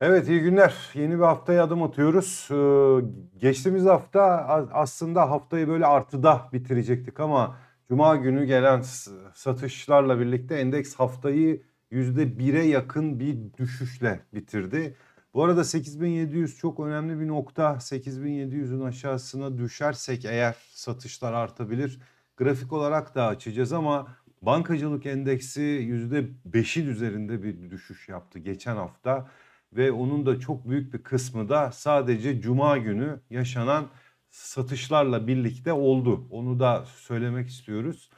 Evet iyi günler. Yeni bir haftaya adım atıyoruz. Ee, geçtiğimiz hafta aslında haftayı böyle artıda bitirecektik ama Cuma günü gelen satışlarla birlikte endeks haftayı %1'e yakın bir düşüşle bitirdi. Bu arada 8700 çok önemli bir nokta. 8700'ün aşağısına düşersek eğer satışlar artabilir. Grafik olarak da açacağız ama bankacılık endeksi %5'in üzerinde bir düşüş yaptı geçen hafta ve onun da çok büyük bir kısmı da sadece cuma günü yaşanan satışlarla birlikte oldu. Onu da söylemek istiyoruz.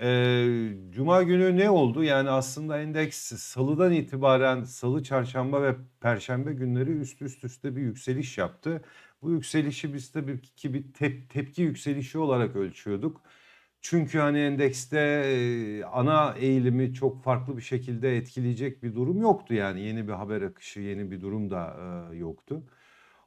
Ee, Cuma günü ne oldu? Yani aslında endeks salıdan itibaren salı, çarşamba ve perşembe günleri üst üst üste bir yükseliş yaptı. Bu yükselişi biz tabii ki bir tep tepki yükselişi olarak ölçüyorduk. Çünkü hani endekste ana eğilimi çok farklı bir şekilde etkileyecek bir durum yoktu yani yeni bir haber akışı, yeni bir durum da yoktu.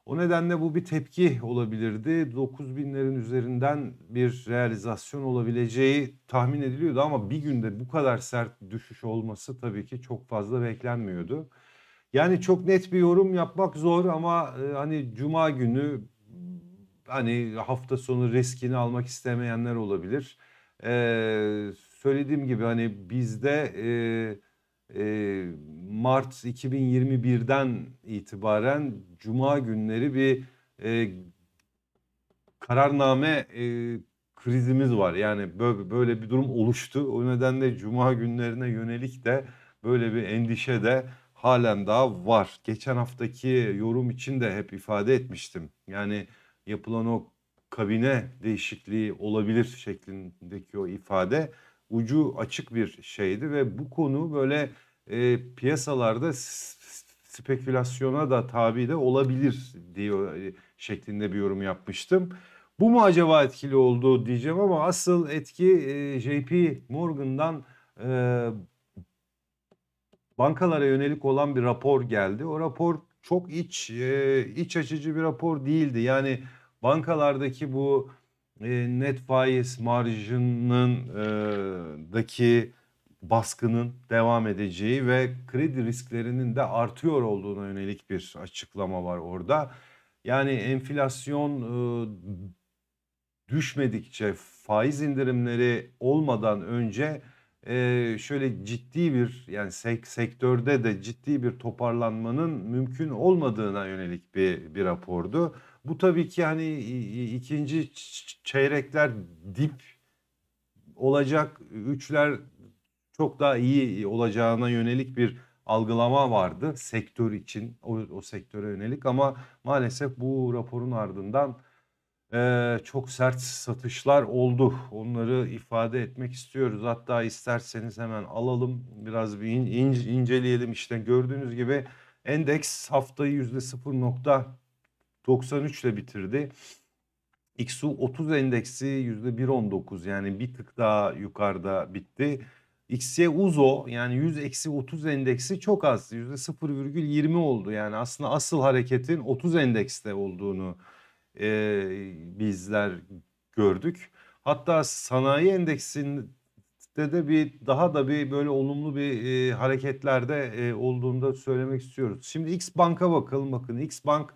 O nedenle bu bir tepki olabilirdi. 9000'lerin üzerinden bir realizasyon olabileceği tahmin ediliyordu ama bir günde bu kadar sert düşüş olması tabii ki çok fazla beklenmiyordu. Yani çok net bir yorum yapmak zor ama hani cuma günü hani hafta sonu riskini almak istemeyenler olabilir. Ee, söylediğim gibi hani bizde e, e, Mart 2021'den itibaren Cuma günleri bir e, kararname e, krizimiz var. Yani böyle, böyle bir durum oluştu. O nedenle Cuma günlerine yönelik de böyle bir endişe de halen daha var. Geçen haftaki yorum için de hep ifade etmiştim. Yani yapılan o kabine değişikliği olabilir şeklindeki o ifade ucu açık bir şeydi ve bu konu böyle e, piyasalarda spekülasyona da tabi de olabilir diyor e, şeklinde bir yorum yapmıştım. Bu mu acaba etkili oldu diyeceğim ama asıl etki e, JP Morgan'dan e, bankalara yönelik olan bir rapor geldi. O rapor çok iç e, iç açıcı bir rapor değildi. Yani bankalardaki bu e, net faiz marjının e, daki baskının devam edeceği ve kredi risklerinin de artıyor olduğuna yönelik bir açıklama var orada. Yani enflasyon e, düşmedikçe faiz indirimleri olmadan önce e, şöyle ciddi bir yani sek sektörde de ciddi bir toparlanmanın mümkün olmadığına yönelik bir bir rapordu. Bu tabii ki hani ikinci çeyrekler dip olacak. Üçler çok daha iyi olacağına yönelik bir algılama vardı sektör için o, o sektöre yönelik ama maalesef bu raporun ardından e, çok sert satışlar oldu. Onları ifade etmek istiyoruz. Hatta isterseniz hemen alalım biraz bir in, in, inceleyelim. İşte gördüğünüz gibi endeks haftayı yüzde 0.93 ile bitirdi. XU 30 endeksi %1.19 yani bir tık daha yukarıda bitti. XY Uzo yani 100 eksi 30 endeksi çok az. %0,20 oldu. Yani aslında asıl hareketin 30 endekste olduğunu e, bizler gördük. Hatta sanayi endeksinde de bir daha da bir böyle olumlu bir e, hareketlerde e, olduğunu da söylemek istiyoruz. Şimdi X Bank'a bakalım bakın. X Bank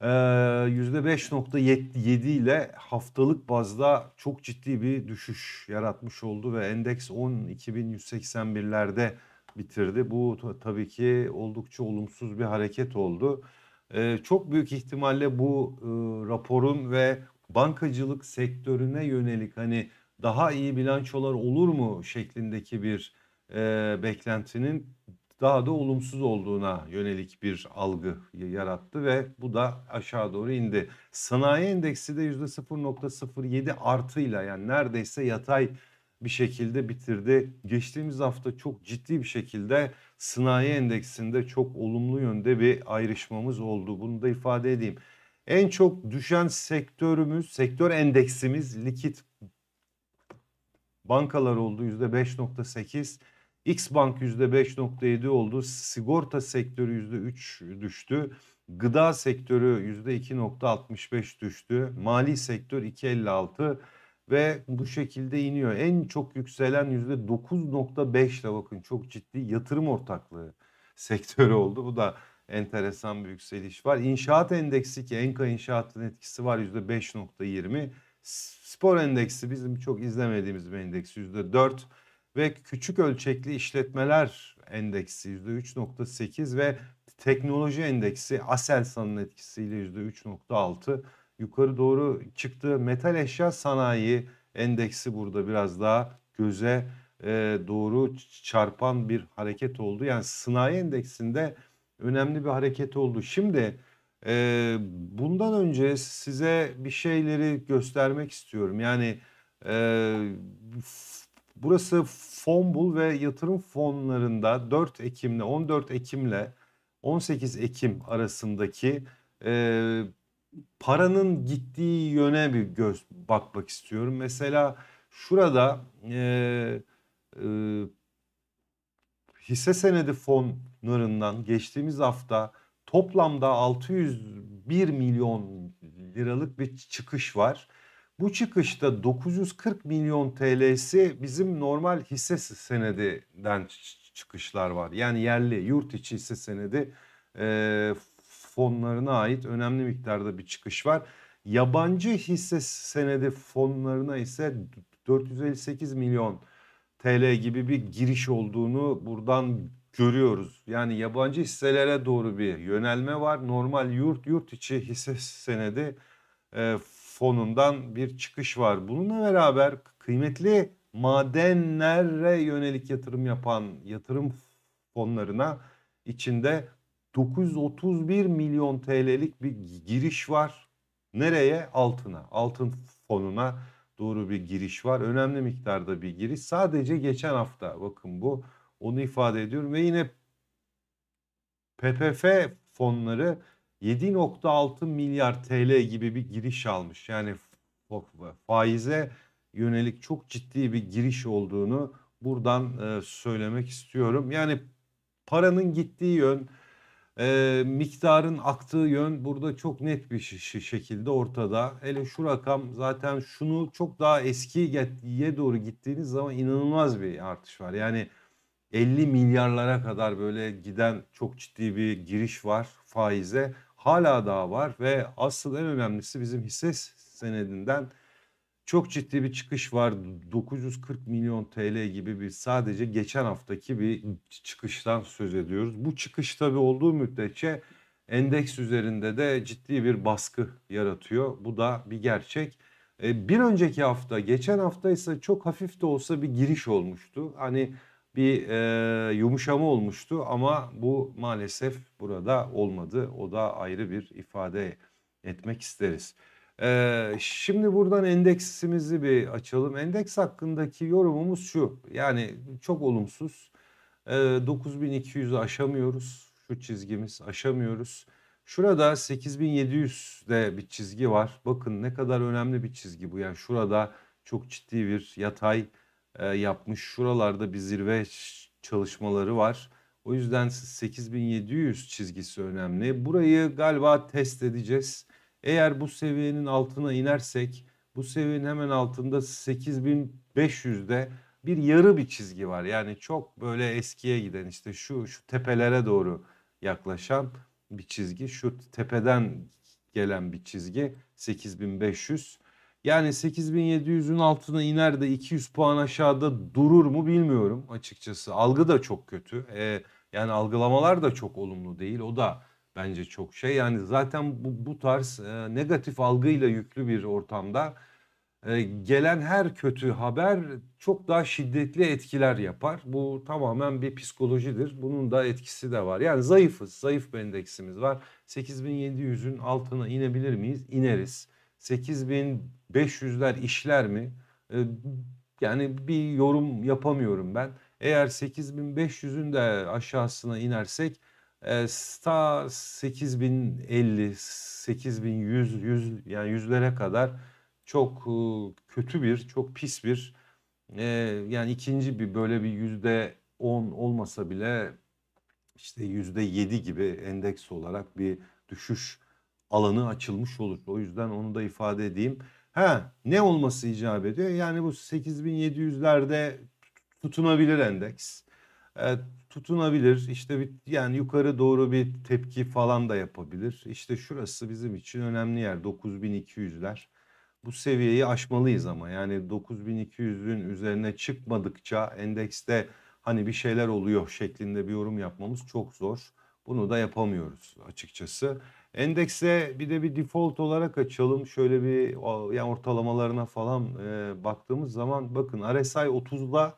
%5.7 ile haftalık bazda çok ciddi bir düşüş yaratmış oldu ve endeks 12.181'lerde bitirdi. Bu tabii ki oldukça olumsuz bir hareket oldu. Çok büyük ihtimalle bu raporun ve bankacılık sektörüne yönelik hani daha iyi bilançolar olur mu şeklindeki bir beklentinin daha da olumsuz olduğuna yönelik bir algı yarattı ve bu da aşağı doğru indi. Sanayi endeksi de %0.07 artıyla yani neredeyse yatay bir şekilde bitirdi. Geçtiğimiz hafta çok ciddi bir şekilde sanayi endeksinde çok olumlu yönde bir ayrışmamız oldu. Bunu da ifade edeyim. En çok düşen sektörümüz, sektör endeksimiz likit bankalar oldu %5.8. Xbank %5.7 oldu. Sigorta sektörü %3 düştü. Gıda sektörü %2.65 düştü. Mali sektör 2.56 ve bu şekilde iniyor. En çok yükselen %9.5 ile bakın çok ciddi yatırım ortaklığı sektörü oldu. Bu da enteresan bir yükseliş var. İnşaat endeksi ki Enka inşaatın etkisi var %5.20. Spor endeksi bizim çok izlemediğimiz bir endeks %4 ve küçük ölçekli işletmeler endeksi %3.8 ve teknoloji endeksi Aselsan'ın etkisiyle %3.6 yukarı doğru çıktı. Metal eşya sanayi endeksi burada biraz daha göze e, doğru çarpan bir hareket oldu. Yani sanayi endeksinde önemli bir hareket oldu. Şimdi e, bundan önce size bir şeyleri göstermek istiyorum. Yani e, burası Fonbul ve yatırım fonlarında 4 Ekim'le 14 Ekim'le 18 Ekim arasındaki e, paranın gittiği yöne bir göz bakmak istiyorum. Mesela şurada e, e, hisse senedi fonlarından geçtiğimiz hafta toplamda 601 milyon liralık bir çıkış var. Bu çıkışta 940 milyon TL'si bizim normal hisse senedinden çıkışlar var. Yani yerli yurt içi hisse senedi e, fonlarına ait önemli miktarda bir çıkış var. Yabancı hisse senedi fonlarına ise 458 milyon TL gibi bir giriş olduğunu buradan görüyoruz. Yani yabancı hisselere doğru bir yönelme var. Normal yurt yurt içi hisse senedi e, fonundan bir çıkış var. Bununla beraber kıymetli madenlere yönelik yatırım yapan yatırım fonlarına içinde 931 milyon TL'lik bir giriş var. Nereye? Altına. Altın fonuna doğru bir giriş var. Önemli miktarda bir giriş. Sadece geçen hafta bakın bu onu ifade ediyorum ve yine PPF fonları 7.6 milyar TL gibi bir giriş almış. Yani faize yönelik çok ciddi bir giriş olduğunu buradan e, söylemek istiyorum. Yani paranın gittiği yön, e, miktarın aktığı yön burada çok net bir şekilde ortada. Hele şu rakam zaten şunu çok daha eskiye doğru gittiğiniz zaman inanılmaz bir artış var. Yani 50 milyarlara kadar böyle giden çok ciddi bir giriş var faize. Hala daha var ve asıl en önemlisi bizim hisse senedinden çok ciddi bir çıkış var. 940 milyon TL gibi bir sadece geçen haftaki bir çıkıştan söz ediyoruz. Bu çıkış tabii olduğu müddetçe endeks üzerinde de ciddi bir baskı yaratıyor. Bu da bir gerçek. E, bir önceki hafta, geçen hafta ise çok hafif de olsa bir giriş olmuştu. Hani bir e, yumuşama olmuştu ama bu maalesef burada olmadı. O da ayrı bir ifade etmek isteriz. Ee, şimdi buradan endeksimizi bir açalım. Endeks hakkındaki yorumumuz şu. Yani çok olumsuz. Ee, 9200'ü aşamıyoruz. Şu çizgimiz aşamıyoruz. Şurada 8700'de bir çizgi var. Bakın ne kadar önemli bir çizgi bu. Yani şurada çok ciddi bir yatay e, yapmış. Şuralarda bir zirve çalışmaları var. O yüzden 8700 çizgisi önemli. Burayı galiba test edeceğiz. Eğer bu seviyenin altına inersek bu seviyenin hemen altında 8500'de bir yarı bir çizgi var. Yani çok böyle eskiye giden işte şu şu tepelere doğru yaklaşan bir çizgi. Şu tepeden gelen bir çizgi 8500. Yani 8700'ün altına iner de 200 puan aşağıda durur mu bilmiyorum açıkçası. Algı da çok kötü. Ee, yani algılamalar da çok olumlu değil. O da bence çok şey. Yani zaten bu, bu tarz e, negatif algıyla yüklü bir ortamda e, gelen her kötü haber çok daha şiddetli etkiler yapar. Bu tamamen bir psikolojidir. Bunun da etkisi de var. Yani zayıfız. Zayıf bir endeksimiz var. 8700'ün altına inebilir miyiz? İneriz. 8500'ler işler mi? E, yani bir yorum yapamıyorum ben. Eğer 8500'ün de aşağısına inersek ta 8050, 8100, 100 yani yüzlere kadar çok kötü bir, çok pis bir yani ikinci bir böyle bir yüzde 10 olmasa bile işte yüzde 7 gibi endeks olarak bir düşüş alanı açılmış olur. O yüzden onu da ifade edeyim. Ha ne olması icap ediyor? Yani bu 8700'lerde tutunabilir endeks. E, tutunabilir. İşte bir, yani yukarı doğru bir tepki falan da yapabilir. İşte şurası bizim için önemli yer 9200'ler. Bu seviyeyi aşmalıyız ama yani 9200'ün üzerine çıkmadıkça endekste hani bir şeyler oluyor şeklinde bir yorum yapmamız çok zor. Bunu da yapamıyoruz açıkçası. Endekse bir de bir default olarak açalım. Şöyle bir yani ortalamalarına falan e, baktığımız zaman bakın RSI 30'da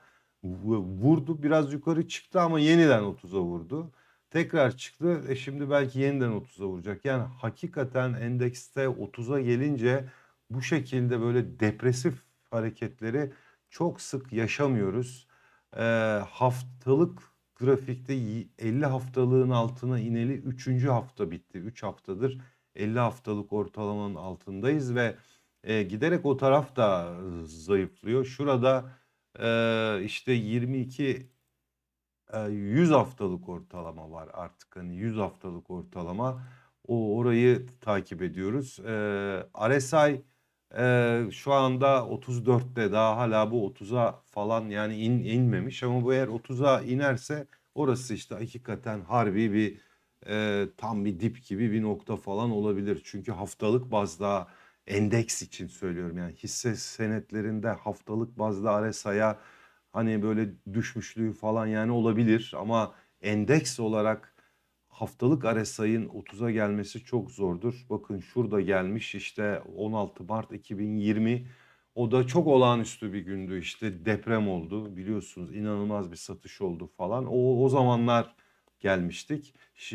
vurdu. Biraz yukarı çıktı ama yeniden 30'a vurdu. Tekrar çıktı. E şimdi belki yeniden 30'a vuracak. Yani hakikaten endekste 30'a gelince bu şekilde böyle depresif hareketleri çok sık yaşamıyoruz. E, haftalık grafikte 50 haftalığın altına ineli 3. hafta bitti. 3 haftadır 50 haftalık ortalamanın altındayız ve e, giderek o taraf da zayıflıyor. Şurada e, işte 22 e, 100 haftalık ortalama var artık hani 100 haftalık ortalama. O orayı takip ediyoruz. E, RSI e, şu anda 34'te daha hala bu 30'a falan yani in, inmemiş ama bu eğer 30'a inerse orası işte hakikaten harbi bir e, tam bir dip gibi bir nokta falan olabilir. Çünkü haftalık bazda endeks için söylüyorum yani hisse senetlerinde haftalık bazda RSI'ya hani böyle düşmüşlüğü falan yani olabilir ama endeks olarak haftalık RSI'nin 30'a gelmesi çok zordur. Bakın şurada gelmiş işte 16 Mart 2020 o da çok olağanüstü bir gündü işte deprem oldu biliyorsunuz inanılmaz bir satış oldu falan. O, o zamanlar gelmiştik.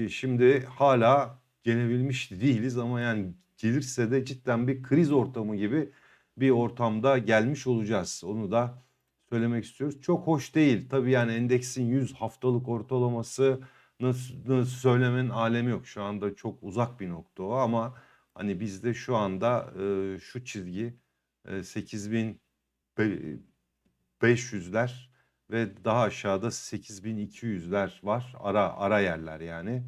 Şimdi hala gelebilmiş değiliz ama yani gelirse de cidden bir kriz ortamı gibi bir ortamda gelmiş olacağız. Onu da söylemek istiyoruz. Çok hoş değil. Tabii yani endeksin 100 haftalık ortalaması nasıl, söylemenin alemi yok. Şu anda çok uzak bir nokta o ama hani bizde şu anda e, şu çizgi e, 8500'ler ve daha aşağıda 8200'ler var. Ara ara yerler yani.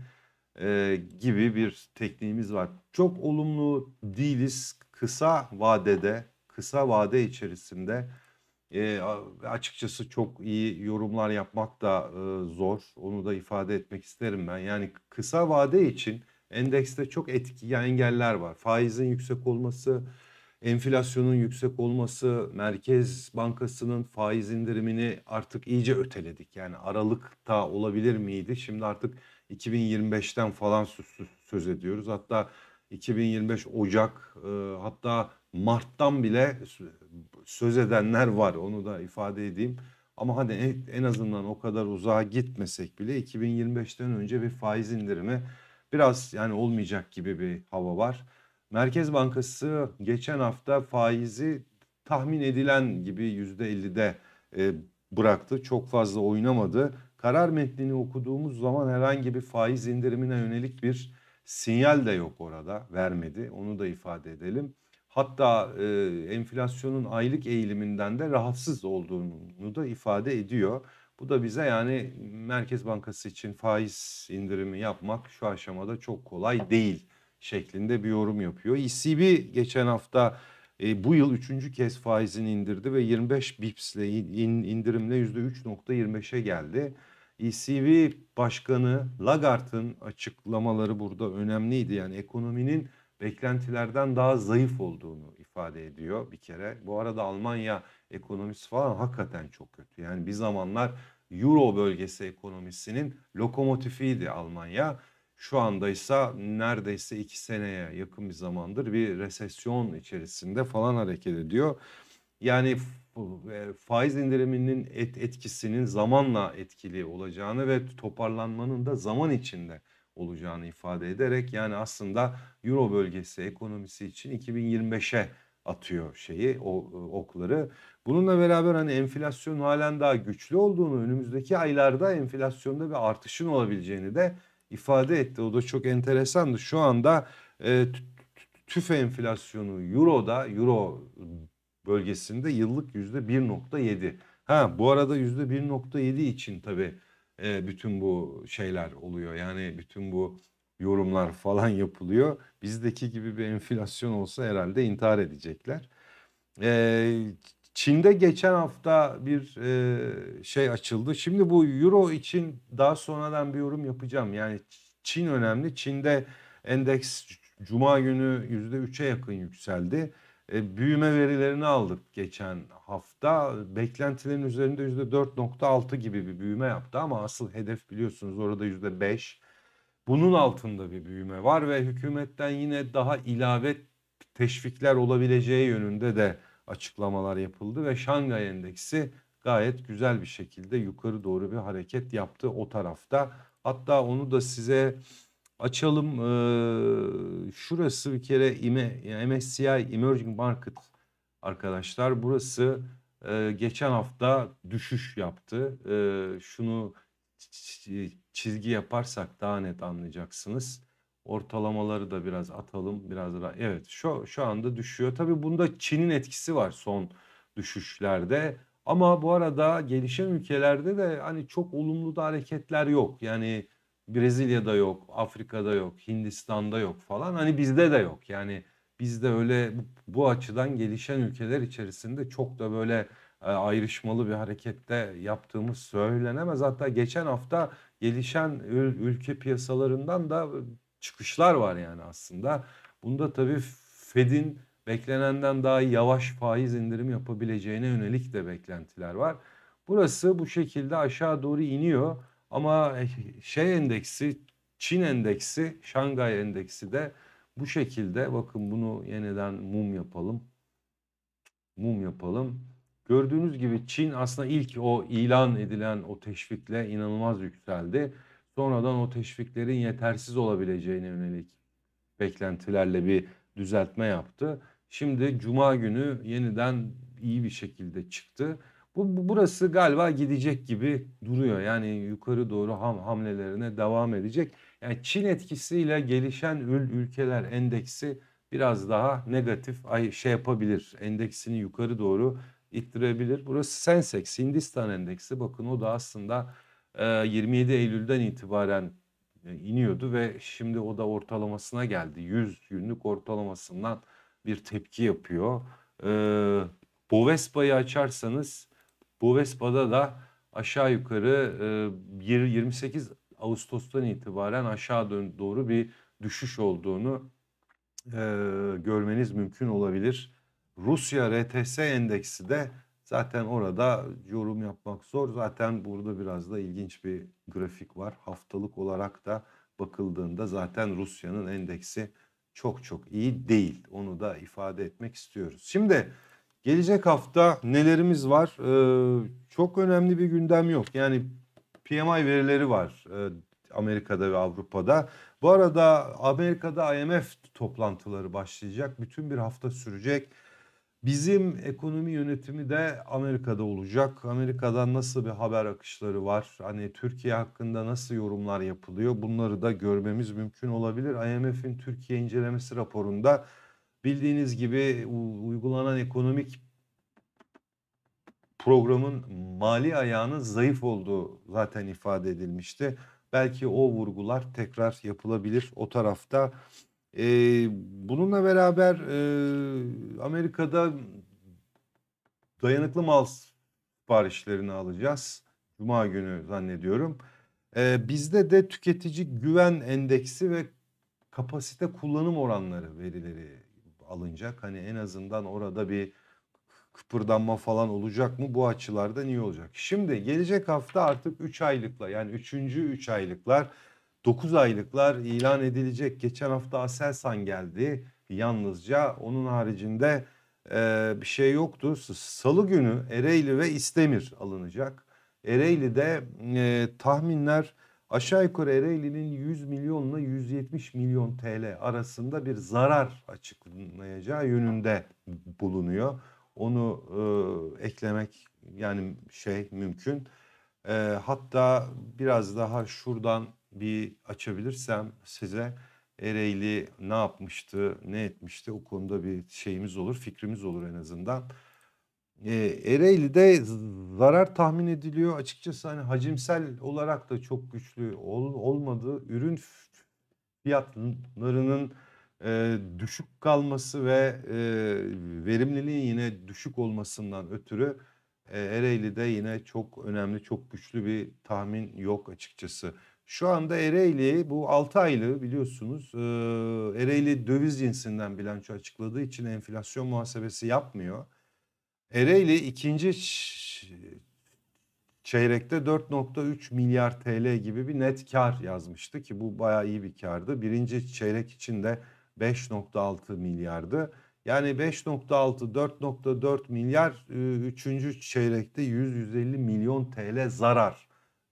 E, gibi bir tekniğimiz var. Çok olumlu değiliz. Kısa vadede, kısa vade içerisinde e, açıkçası çok iyi yorumlar yapmak da e, zor. Onu da ifade etmek isterim ben. Yani kısa vade için endekste çok etki engeller var. Faizin yüksek olması, enflasyonun yüksek olması, Merkez Bankası'nın faiz indirimini artık iyice öteledik. Yani Aralık'ta olabilir miydi? Şimdi artık 2025'ten falan söz ediyoruz. Hatta 2025 Ocak e, hatta Mart'tan bile söz edenler var. Onu da ifade edeyim. Ama hadi en azından o kadar uzağa gitmesek bile 2025'ten önce bir faiz indirimi biraz yani olmayacak gibi bir hava var. Merkez Bankası geçen hafta faizi tahmin edilen gibi %50'de e, bıraktı. Çok fazla oynamadı. Karar metnini okuduğumuz zaman herhangi bir faiz indirimine yönelik bir sinyal de yok orada vermedi. Onu da ifade edelim. Hatta e, enflasyonun aylık eğiliminden de rahatsız olduğunu da ifade ediyor. Bu da bize yani Merkez Bankası için faiz indirimi yapmak şu aşamada çok kolay değil şeklinde bir yorum yapıyor. ECB geçen hafta e, bu yıl üçüncü kez faizini indirdi ve 25 bips ile in, indirimle %3.25'e geldi. ECB Başkanı Lagarde'ın açıklamaları burada önemliydi. Yani ekonominin beklentilerden daha zayıf olduğunu ifade ediyor bir kere. Bu arada Almanya ekonomisi falan hakikaten çok kötü. Yani bir zamanlar Euro bölgesi ekonomisinin lokomotifiydi Almanya. Şu anda ise neredeyse iki seneye yakın bir zamandır bir resesyon içerisinde falan hareket ediyor. Yani e, faiz indiriminin et, etkisinin zamanla etkili olacağını ve toparlanmanın da zaman içinde olacağını ifade ederek yani aslında Euro bölgesi ekonomisi için 2025'e atıyor şeyi o okları. Bununla beraber hani enflasyon halen daha güçlü olduğunu, önümüzdeki aylarda enflasyonda bir artışın olabileceğini de ifade etti. O da çok enteresandı. Şu anda e, tüf enflasyonu Euro'da, Euro bölgesinde yıllık yüzde 1.7. Ha bu arada yüzde 1.7 için tabii e, bütün bu şeyler oluyor. Yani bütün bu yorumlar falan yapılıyor. Bizdeki gibi bir enflasyon olsa herhalde intihar edecekler. E, Çin'de geçen hafta bir e, şey açıldı. Şimdi bu euro için daha sonradan bir yorum yapacağım. Yani Çin önemli. Çin'de endeks cuma günü %3'e yakın yükseldi. E, büyüme verilerini aldık geçen hafta. Beklentilerin üzerinde %4.6 gibi bir büyüme yaptı ama asıl hedef biliyorsunuz orada %5. Bunun altında bir büyüme var ve hükümetten yine daha ilave teşvikler olabileceği yönünde de açıklamalar yapıldı ve Şangay Endeksi gayet güzel bir şekilde yukarı doğru bir hareket yaptı o tarafta. Hatta onu da size açalım. Şurası bir kere MSCI Emerging Market arkadaşlar. Burası geçen hafta düşüş yaptı. Şunu çizgi yaparsak daha net anlayacaksınız. Ortalamaları da biraz atalım. Biraz daha evet şu şu anda düşüyor. Tabii bunda Çin'in etkisi var son düşüşlerde. Ama bu arada gelişen ülkelerde de hani çok olumlu da hareketler yok. Yani Brezilya'da yok, Afrika'da yok, Hindistan'da yok falan. Hani bizde de yok. Yani bizde öyle bu açıdan gelişen ülkeler içerisinde çok da böyle e, ayrışmalı bir harekette yaptığımız söylenemez. Hatta geçen hafta gelişen ülke piyasalarından da çıkışlar var yani aslında. Bunda tabii Fed'in beklenenden daha yavaş faiz indirim yapabileceğine yönelik de beklentiler var. Burası bu şekilde aşağı doğru iniyor ama şey endeksi Çin endeksi, Şangay endeksi de bu şekilde bakın bunu yeniden mum yapalım. Mum yapalım. Gördüğünüz gibi Çin aslında ilk o ilan edilen o teşvikle inanılmaz yükseldi. Sonradan o teşviklerin yetersiz olabileceğine yönelik beklentilerle bir düzeltme yaptı. Şimdi cuma günü yeniden iyi bir şekilde çıktı. Bu, bu burası galiba gidecek gibi duruyor. Yani yukarı doğru ham, hamlelerine devam edecek. Yani Çin etkisiyle gelişen ül, ülkeler endeksi biraz daha negatif ay şey yapabilir. Endeksini yukarı doğru ittirebilir. Burası Sensex Hindistan endeksi. Bakın o da aslında 27 Eylül'den itibaren iniyordu ve şimdi o da ortalamasına geldi. 100 günlük ortalamasından bir tepki yapıyor. Bovespa'yı açarsanız Bovespa'da da aşağı yukarı 28 Ağustos'tan itibaren aşağı doğru bir düşüş olduğunu görmeniz mümkün olabilir. Rusya RTS endeksi de Zaten orada yorum yapmak zor. Zaten burada biraz da ilginç bir grafik var. Haftalık olarak da bakıldığında zaten Rusya'nın endeksi çok çok iyi değil. Onu da ifade etmek istiyoruz. Şimdi gelecek hafta nelerimiz var? Ee, çok önemli bir gündem yok. Yani PMI verileri var e, Amerika'da ve Avrupa'da. Bu arada Amerika'da IMF toplantıları başlayacak. Bütün bir hafta sürecek. Bizim ekonomi yönetimi de Amerika'da olacak. Amerika'dan nasıl bir haber akışları var? Hani Türkiye hakkında nasıl yorumlar yapılıyor? Bunları da görmemiz mümkün olabilir. IMF'in Türkiye incelemesi raporunda bildiğiniz gibi uygulanan ekonomik programın mali ayağının zayıf olduğu zaten ifade edilmişti. Belki o vurgular tekrar yapılabilir o tarafta. Eee, bununla beraber, eee, Amerika'da dayanıklı mal siparişlerini alacağız. Cuma günü zannediyorum. Eee, bizde de tüketici güven endeksi ve kapasite kullanım oranları verileri alınacak. Hani en azından orada bir kıpırdanma falan olacak mı? Bu açılardan iyi olacak. Şimdi gelecek hafta artık 3 aylıkla yani 3. 3 aylıklar 9 aylıklar ilan edilecek. Geçen hafta Aselsan geldi yalnızca. Onun haricinde e, bir şey yoktu. Salı günü Ereğli ve İstemir alınacak. Ereğli'de e, tahminler aşağı yukarı Ereğli'nin 100 milyonla 170 milyon TL arasında bir zarar açıklayacağı yönünde bulunuyor. Onu e, eklemek yani şey mümkün. E, hatta biraz daha şuradan bir açabilirsem size Ereğli ne yapmıştı, ne etmişti o konuda bir şeyimiz olur, fikrimiz olur en azından. E, Ereğli'de zarar tahmin ediliyor. Açıkçası hani hacimsel olarak da çok güçlü ol, olmadı. Ürün fiyatlarının e, düşük kalması ve e, verimliliğin yine düşük olmasından ötürü e, Ereğli'de yine çok önemli, çok güçlü bir tahmin yok açıkçası. Şu anda Ereğli bu 6 aylığı biliyorsunuz e, Ereğli döviz cinsinden bilanço açıkladığı için enflasyon muhasebesi yapmıyor. Ereğli ikinci çeyrekte 4.3 milyar TL gibi bir net kar yazmıştı ki bu bayağı iyi bir kardı. Birinci çeyrek için de 5.6 milyardı. Yani 5.6 4.4 milyar üçüncü çeyrekte 100-150 milyon TL zarar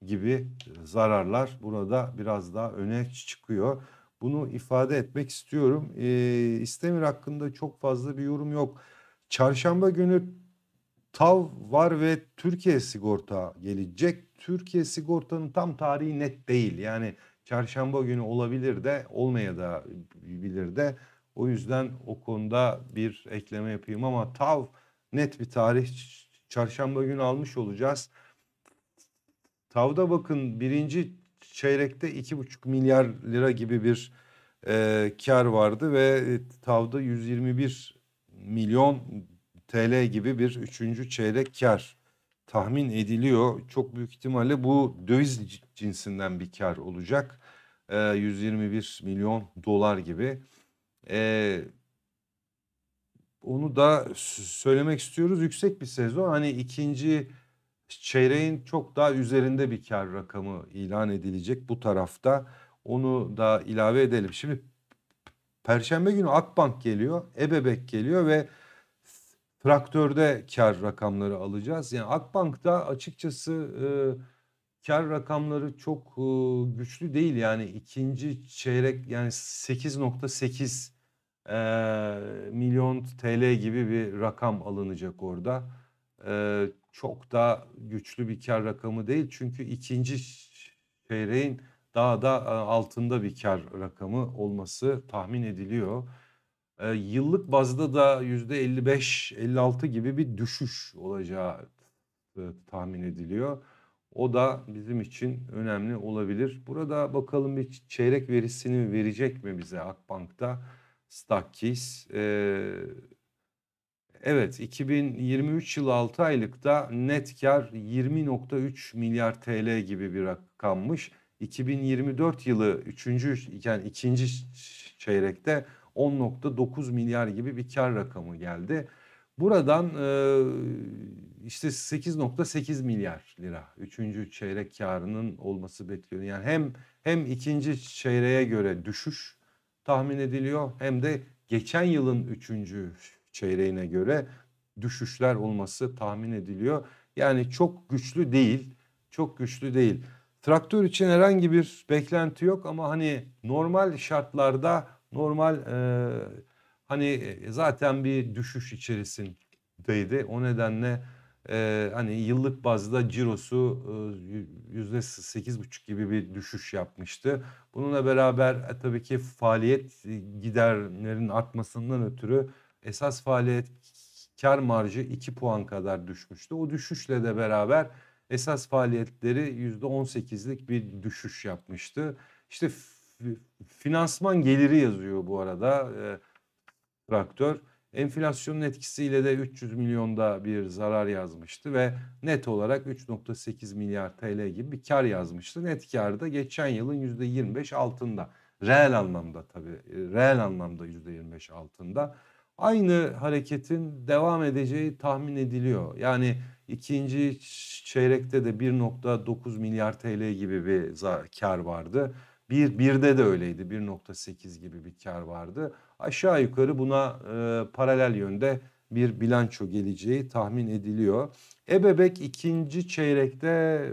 gibi zararlar burada biraz daha öne çıkıyor. Bunu ifade etmek istiyorum. İstemir hakkında çok fazla bir yorum yok. Çarşamba günü TAV var ve Türkiye sigorta gelecek. Türkiye sigortanın tam tarihi net değil. Yani çarşamba günü olabilir de olmaya da bilir de. O yüzden o konuda bir ekleme yapayım ama TAV net bir tarih çarşamba günü almış olacağız. TAV'da bakın birinci çeyrekte iki buçuk milyar lira gibi bir e, kar vardı ve TAV'da 121 milyon TL gibi bir üçüncü çeyrek kar tahmin ediliyor. Çok büyük ihtimalle bu döviz cinsinden bir kar olacak. E, 121 milyon dolar gibi. E, onu da söylemek istiyoruz. Yüksek bir sezon. Hani ikinci çeyreğin çok daha üzerinde bir kar rakamı ilan edilecek bu tarafta. Onu da ilave edelim. Şimdi Perşembe günü Akbank geliyor, Ebebek geliyor ve traktörde kar rakamları alacağız. Yani Akbank'ta açıkçası e, kar rakamları çok e, güçlü değil. Yani ikinci çeyrek yani 8.8 e, milyon TL gibi bir rakam alınacak orada. E, çok da güçlü bir kar rakamı değil. Çünkü ikinci çeyreğin daha da altında bir kar rakamı olması tahmin ediliyor. E, yıllık bazda da %55-56 gibi bir düşüş olacağı e, tahmin ediliyor. O da bizim için önemli olabilir. Burada bakalım bir çeyrek verisini verecek mi bize Akbank'ta Stackis? Ee, evet 2023 yılı 6 aylıkta net kar 20.3 milyar TL gibi bir rakammış. 2024 yılı 3. yani ikinci çeyrekte 10.9 milyar gibi bir kar rakamı geldi. Buradan e, işte 8.8 milyar lira üçüncü çeyrek karının olması bekleniyor. Yani hem hem ikinci çeyreğe göre düşüş tahmin ediliyor hem de geçen yılın üçüncü çeyreğine göre düşüşler olması tahmin ediliyor. Yani çok güçlü değil, çok güçlü değil. Traktör için herhangi bir beklenti yok ama hani normal şartlarda normal e, hani zaten bir düşüş içerisindeydi. O nedenle e, hani yıllık bazda cirosu yüzde sekiz buçuk gibi bir düşüş yapmıştı. Bununla beraber e, tabii ki faaliyet giderlerin artmasından ötürü esas faaliyet kar marjı 2 puan kadar düşmüştü. O düşüşle de beraber esas faaliyetleri yüzde 18'lik bir düşüş yapmıştı. İşte finansman geliri yazıyor bu arada e, traktör. Enflasyonun etkisiyle de 300 milyonda bir zarar yazmıştı ve net olarak 3.8 milyar TL gibi bir kar yazmıştı. Net kar da geçen yılın %25 altında. Reel anlamda tabii, reel anlamda %25 altında. Aynı hareketin devam edeceği tahmin ediliyor. Yani ikinci çeyrekte de 1.9 milyar TL gibi bir kar vardı. Bir, birde de öyleydi. 1.8 gibi bir kar vardı. Aşağı yukarı buna e, paralel yönde bir bilanço geleceği tahmin ediliyor. Ebebek ikinci çeyrekte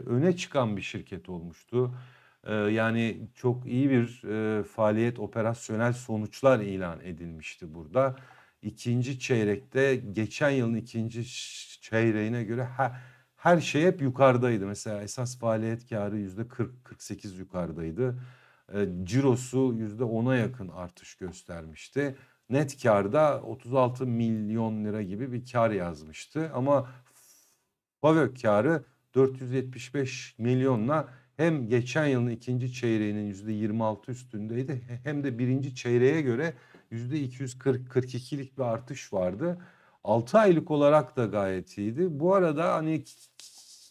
öne çıkan bir şirket olmuştu. E, yani çok iyi bir e, faaliyet, operasyonel sonuçlar ilan edilmişti burada. İkinci çeyrekte geçen yılın ikinci çeyreğine göre her, her şey hep yukarıdaydı. Mesela esas faaliyet karı yüzde 40-48 yukarıdaydı cirosu %10'a yakın artış göstermişti. Net karda 36 milyon lira gibi bir kar yazmıştı ama FAVÖK karı 475 milyonla hem geçen yılın ikinci çeyreğinin %26 üstündeydi hem de birinci çeyreğe göre %240-42'lik bir artış vardı. 6 aylık olarak da gayet iyiydi. Bu arada hani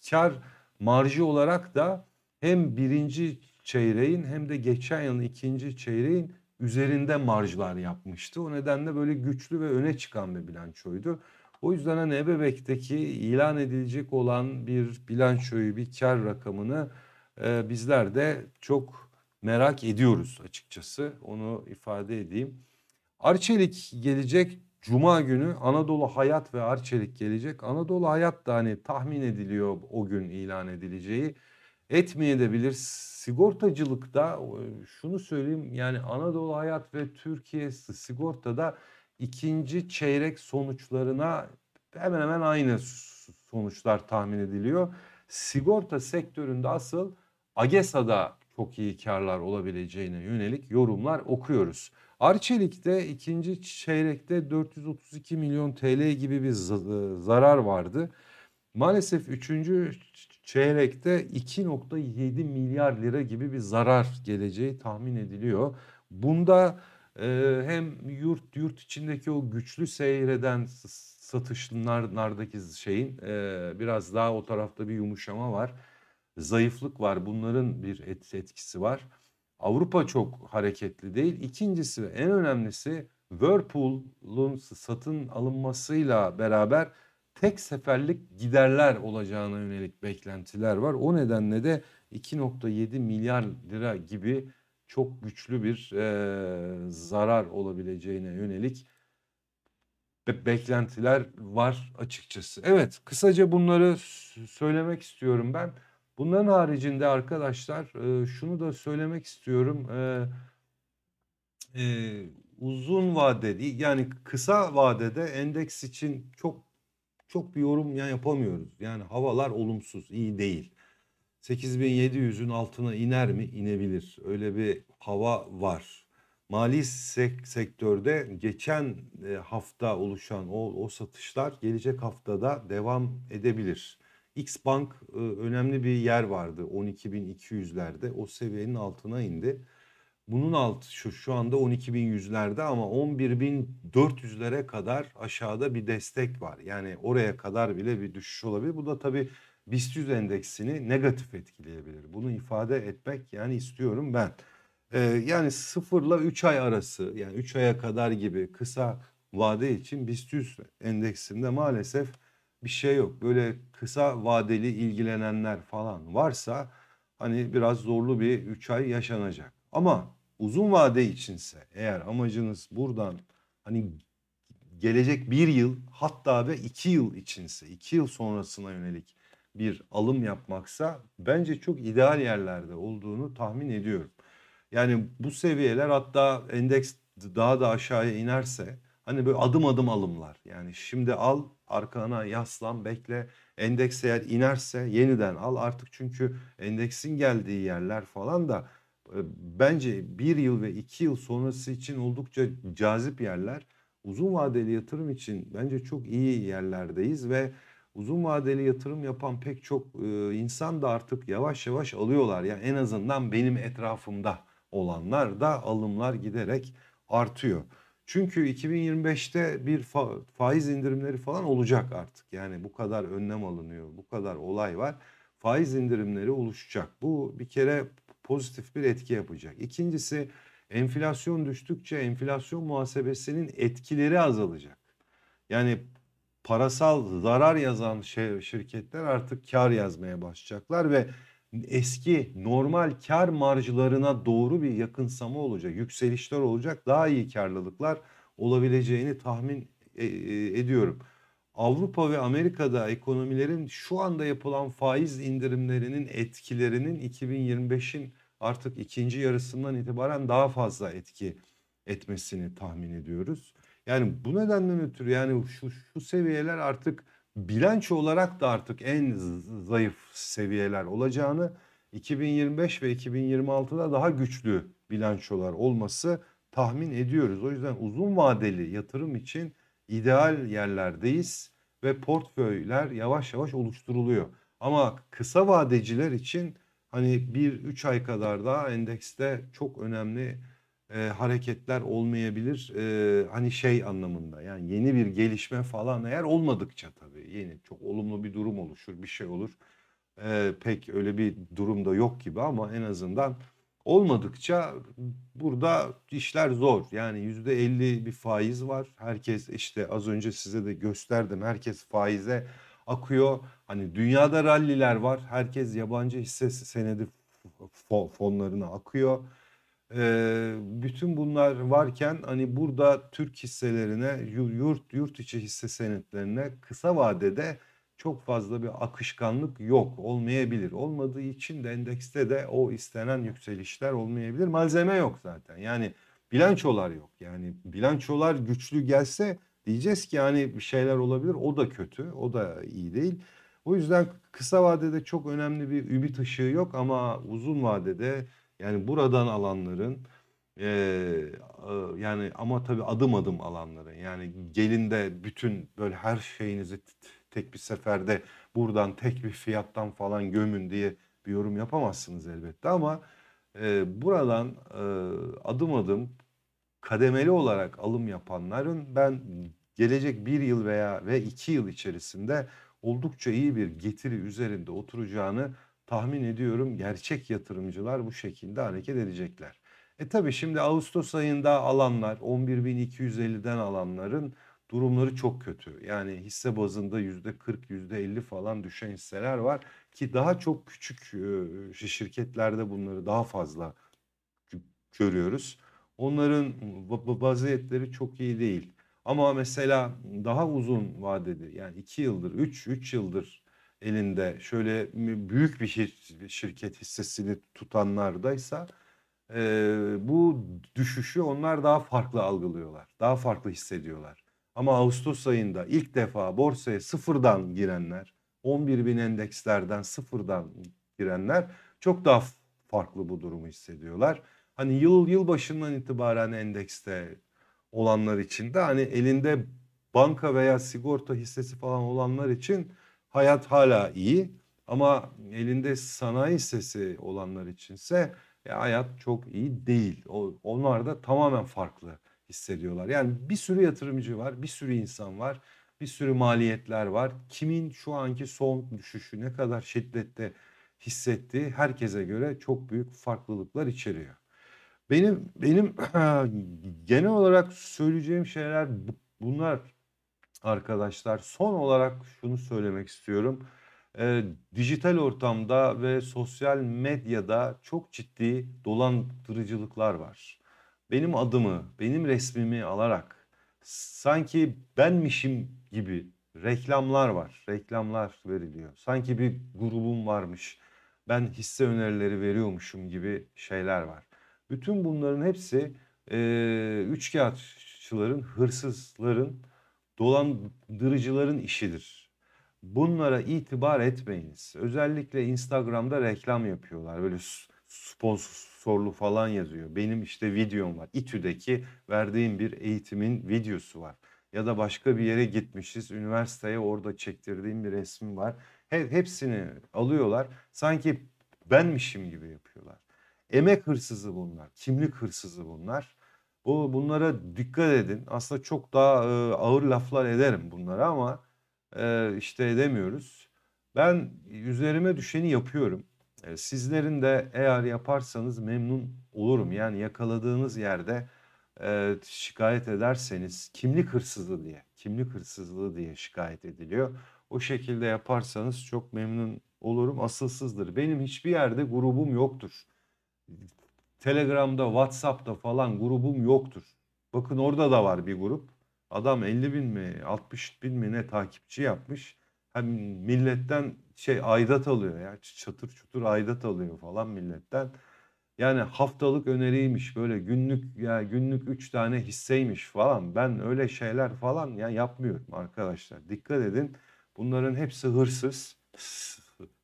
kar marjı olarak da hem birinci çeyreğin hem de geçen yılın ikinci çeyreğin üzerinde marjlar yapmıştı. O nedenle böyle güçlü ve öne çıkan bir bilançoydu. O yüzden hani Ebebek'teki ilan edilecek olan bir bilançoyu, bir kar rakamını e, bizler de çok merak ediyoruz açıkçası. Onu ifade edeyim. Arçelik gelecek Cuma günü Anadolu Hayat ve Arçelik gelecek. Anadolu Hayat da hani tahmin ediliyor o gün ilan edileceği. Etmeyebilir. Sigortacılıkta şunu söyleyeyim yani Anadolu Hayat ve Türkiye Sigorta'da ikinci çeyrek sonuçlarına hemen hemen aynı sonuçlar tahmin ediliyor. Sigorta sektöründe asıl AGESA'da çok iyi karlar olabileceğine yönelik yorumlar okuyoruz. Arçelik'te ikinci çeyrekte 432 milyon TL gibi bir zarar vardı. Maalesef üçüncü çeyrekte 2.7 milyar lira gibi bir zarar geleceği tahmin ediliyor. Bunda e, hem yurt yurt içindeki o güçlü seyreden satışlardaki şeyin e, biraz daha o tarafta bir yumuşama var. Zayıflık var. Bunların bir et, etkisi var. Avrupa çok hareketli değil. İkincisi ve en önemlisi Whirlpool'un satın alınmasıyla beraber tek seferlik giderler olacağına yönelik beklentiler var. O nedenle de 2.7 milyar lira gibi çok güçlü bir e, zarar olabileceğine yönelik be beklentiler var açıkçası. Evet kısaca bunları söylemek istiyorum ben. Bunların haricinde arkadaşlar e, şunu da söylemek istiyorum. E, e, uzun vadeli yani kısa vadede endeks için çok çok bir yorum yani yapamıyoruz. Yani havalar olumsuz, iyi değil. 8700'ün altına iner mi? İnebilir. Öyle bir hava var. Mali sek sektörde geçen e, hafta oluşan o, o satışlar gelecek haftada devam edebilir. X Bank e, önemli bir yer vardı 12.200'lerde o seviyenin altına indi. Bunun altı şu, şu anda 12.100'lerde ama 11.400'lere kadar aşağıda bir destek var. Yani oraya kadar bile bir düşüş olabilir. Bu da tabii BIST 100 endeksini negatif etkileyebilir. Bunu ifade etmek yani istiyorum ben. Ee, yani sıfırla 3 ay arası yani 3 aya kadar gibi kısa vade için BIST 100 endeksinde maalesef bir şey yok. Böyle kısa vadeli ilgilenenler falan varsa hani biraz zorlu bir 3 ay yaşanacak. Ama uzun vade içinse eğer amacınız buradan hani gelecek bir yıl hatta ve iki yıl içinse iki yıl sonrasına yönelik bir alım yapmaksa bence çok ideal yerlerde olduğunu tahmin ediyorum. Yani bu seviyeler hatta endeks daha da aşağıya inerse hani böyle adım adım alımlar. Yani şimdi al arkana yaslan bekle endeks eğer inerse yeniden al artık çünkü endeksin geldiği yerler falan da bence bir yıl ve iki yıl sonrası için oldukça cazip yerler. Uzun vadeli yatırım için bence çok iyi yerlerdeyiz ve uzun vadeli yatırım yapan pek çok insan da artık yavaş yavaş alıyorlar. Yani en azından benim etrafımda olanlar da alımlar giderek artıyor. Çünkü 2025'te bir fa faiz indirimleri falan olacak artık. Yani bu kadar önlem alınıyor, bu kadar olay var. Faiz indirimleri oluşacak. Bu bir kere pozitif bir etki yapacak. İkincisi enflasyon düştükçe enflasyon muhasebesinin etkileri azalacak. Yani parasal zarar yazan şirketler artık kar yazmaya başlayacaklar ve eski normal kar marjlarına doğru bir yakınsama olacak, yükselişler olacak, daha iyi karlılıklar olabileceğini tahmin e, e, ediyorum. Avrupa ve Amerika'da ekonomilerin şu anda yapılan faiz indirimlerinin etkilerinin 2025'in artık ikinci yarısından itibaren daha fazla etki etmesini tahmin ediyoruz. Yani bu nedenden ötürü yani şu, şu seviyeler artık bilanço olarak da artık en zayıf seviyeler olacağını 2025 ve 2026'da daha güçlü bilançolar olması tahmin ediyoruz. O yüzden uzun vadeli yatırım için ideal yerlerdeyiz ve portföyler yavaş yavaş oluşturuluyor. Ama kısa vadeciler için hani bir üç ay kadar daha endekste çok önemli e, hareketler olmayabilir. E, hani şey anlamında yani yeni bir gelişme falan eğer olmadıkça tabii yeni çok olumlu bir durum oluşur bir şey olur. E, pek öyle bir durumda yok gibi ama en azından olmadıkça burada işler zor. Yani yüzde elli bir faiz var. Herkes işte az önce size de gösterdim. Herkes faize akıyor. Hani dünyada ralliler var. Herkes yabancı hisse senedi fonlarına akıyor. Ee, bütün bunlar varken hani burada Türk hisselerine yurt yurt içi hisse senetlerine kısa vadede çok fazla bir akışkanlık yok olmayabilir. Olmadığı için de endekste de o istenen yükselişler olmayabilir. Malzeme yok zaten. Yani bilançolar yok. Yani bilançolar güçlü gelse diyeceğiz ki yani bir şeyler olabilir. O da kötü. O da iyi değil. O yüzden kısa vadede çok önemli bir ümit ışığı yok ama uzun vadede yani buradan alanların e, yani ama tabii adım adım alanların yani gelin de bütün böyle her şeyinizi tek bir seferde buradan tek bir fiyattan falan gömün diye bir yorum yapamazsınız elbette ama e, buradan e, adım adım kademeli olarak alım yapanların ben gelecek bir yıl veya ve iki yıl içerisinde oldukça iyi bir getiri üzerinde oturacağını tahmin ediyorum. Gerçek yatırımcılar bu şekilde hareket edecekler. E tabi şimdi Ağustos ayında alanlar 11.250'den alanların durumları çok kötü. Yani hisse bazında yüzde 40, yüzde 50 falan düşen hisseler var ki daha çok küçük şirketlerde bunları daha fazla görüyoruz. Onların vaziyetleri çok iyi değil. Ama mesela daha uzun vadede yani 2 yıldır, 3 3 yıldır elinde şöyle büyük bir şirket hissesini tutanlardaysa e, bu düşüşü onlar daha farklı algılıyorlar. Daha farklı hissediyorlar. Ama Ağustos ayında ilk defa borsaya sıfırdan girenler, 11 bin endekslerden sıfırdan girenler çok daha farklı bu durumu hissediyorlar. Hani yıl yıl başından itibaren endekste olanlar için de hani elinde banka veya sigorta hissesi falan olanlar için hayat hala iyi. Ama elinde sanayi hissesi olanlar içinse ya hayat çok iyi değil. Onlar da tamamen farklı hissediyorlar. Yani bir sürü yatırımcı var, bir sürü insan var, bir sürü maliyetler var. Kimin şu anki son düşüşü ne kadar şiddette hissettiği herkese göre çok büyük farklılıklar içeriyor. Benim benim genel olarak söyleyeceğim şeyler bunlar arkadaşlar. Son olarak şunu söylemek istiyorum. Eee, dijital ortamda ve sosyal medyada çok ciddi dolandırıcılıklar var benim adımı, benim resmimi alarak sanki benmişim gibi reklamlar var. Reklamlar veriliyor. Sanki bir grubum varmış. Ben hisse önerileri veriyormuşum gibi şeyler var. Bütün bunların hepsi e, üçkağıtçıların, hırsızların, dolandırıcıların işidir. Bunlara itibar etmeyiniz. Özellikle Instagram'da reklam yapıyorlar. Böyle sponsorlu falan yazıyor. Benim işte videom var. İTÜ'deki verdiğim bir eğitimin videosu var. Ya da başka bir yere gitmişiz. Üniversiteye orada çektirdiğim bir resmim var. hepsini alıyorlar. Sanki benmişim gibi yapıyorlar. Emek hırsızı bunlar. Kimlik hırsızı bunlar. Bu bunlara dikkat edin. Aslında çok daha e, ağır laflar ederim bunlara ama e, işte edemiyoruz. Ben üzerime düşeni yapıyorum. Sizlerin de eğer yaparsanız memnun olurum. Yani yakaladığınız yerde e, şikayet ederseniz kimlik hırsızlığı diye, kimlik hırsızlığı diye şikayet ediliyor. O şekilde yaparsanız çok memnun olurum. Asılsızdır. Benim hiçbir yerde grubum yoktur. Telegram'da, WhatsApp'ta falan grubum yoktur. Bakın orada da var bir grup. Adam 50 bin mi 60 bin mi ne takipçi yapmış. Hem milletten şey aidat alıyor ya. Çatır çutur aidat alıyor falan milletten. Yani haftalık öneriymiş böyle günlük ya günlük 3 tane hisseymiş falan. Ben öyle şeyler falan ya yapmıyorum arkadaşlar. Dikkat edin. Bunların hepsi hırsız,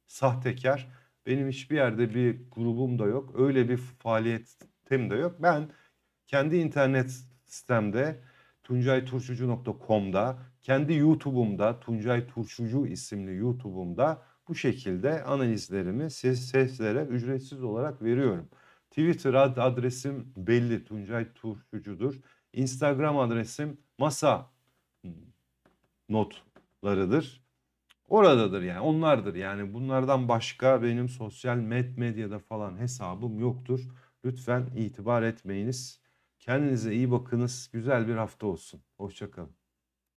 sahtekar. Benim hiçbir yerde bir grubum da yok. Öyle bir faaliyetim de yok. Ben kendi internet sitemde tuncayturşucu.com'da kendi YouTube'umda Tuncay Turşucu isimli YouTube'umda Bu şekilde analizlerimi siz seslere ücretsiz olarak veriyorum. Twitter ad adresim belli Tuncay Turşucudur. Instagram adresim masa notlarıdır. Oradadır yani onlardır yani bunlardan başka benim sosyal med medyada falan hesabım yoktur. Lütfen itibar etmeyiniz. Kendinize iyi bakınız. Güzel bir hafta olsun. Hoşçakalın.